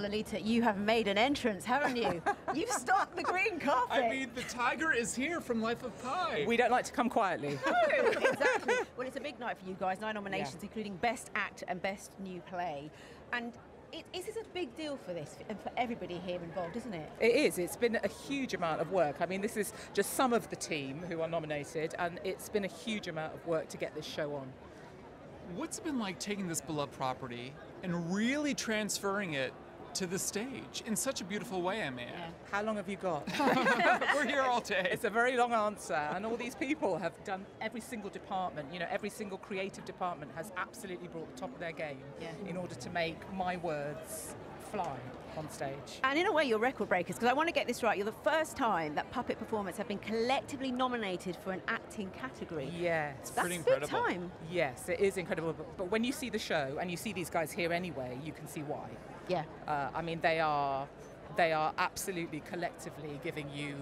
Lolita, you have made an entrance, haven't you? You've stalked the green carpet. I mean, the tiger is here from Life of Pi. We don't like to come quietly. exactly. Well, it's a big night for you guys. Nine nominations, Yeah. including Best Act and Best New Play. And it, this is a big deal for this and for everybody here involved, isn't it? It is. It's been a huge amount of work. I mean, this is just some of the team who are nominated, and it's been a huge amount of work to get this show on. What's it been like taking this beloved property and really transferring it to the stage in such a beautiful way, I mean? How long have you got? We're here all day. It's a very long answer, and all these people have done every single department. You know, every single creative department has absolutely brought the top of their game Yeah. in order to make my words fly on stage. And in a way, you're record breakers because I want to get this right. You're the first time that puppet performers have been collectively nominated for an acting category. Yes. That's pretty big time. Yes, it is incredible. But, but when you see the show and you see these guys here anyway, you can see why. Yeah. Uh, I mean, they are they are absolutely collectively giving you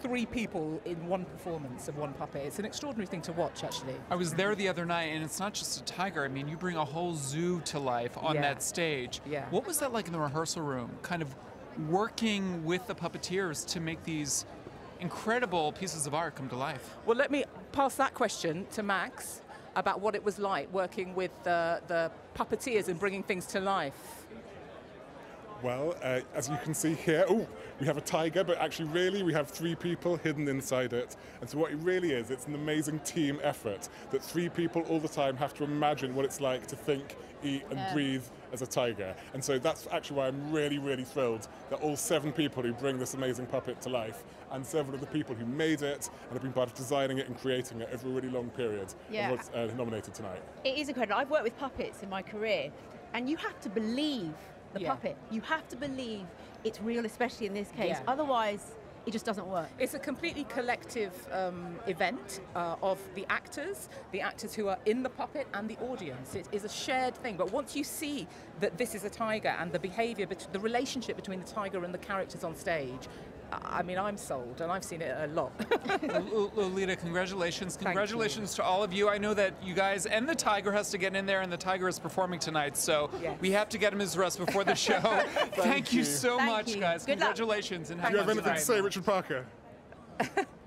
three people in one performance of one puppet. It's an extraordinary thing to watch, actually. I was there the other night, and it's not just a tiger. I mean, you bring a whole zoo to life on Yeah. that stage. Yeah. What was that like in the rehearsal room? Kind of working with the puppeteers to make these incredible pieces of art come to life. Well, let me pass that question to Max about what it was like working with the, the puppeteers and bringing things to life. Well, uh, as you can see here, oh, we have a tiger, but actually, really, we have three people hidden inside it. And so, what it really is, it's an amazing team effort that three people all the time have to imagine what it's like to think, eat, and Yeah. breathe as a tiger. And so, that's actually why I'm really, really thrilled that all seven people who bring this amazing puppet to life, and several of the people who made it and have been part of designing it and creating it over a really long period, Yeah. what's uh, nominated tonight. It is incredible. I've worked with puppets in my career, and you have to believe the Yeah. puppet. You have to believe it's real, especially in this case. Yeah. Otherwise, it just doesn't work. It's a completely collective um, event uh, of the actors, the actors who are in the puppet, and the audience. It is a shared thing. But once you see that this is a tiger and the behaviour, the relationship between the tiger and the characters on stage, I I mean, I'm sold, and I've seen it a lot. L- Lolita, congratulations. Congratulations to all of you. I know that you guys and the tiger has to get in there, and the tiger is performing tonight, so Yes. we have to get him his rest before the show. Thank, you you. so Thank much, you. guys. Good luck. Congratulations and Do you have fun anything to say, Richard Parker?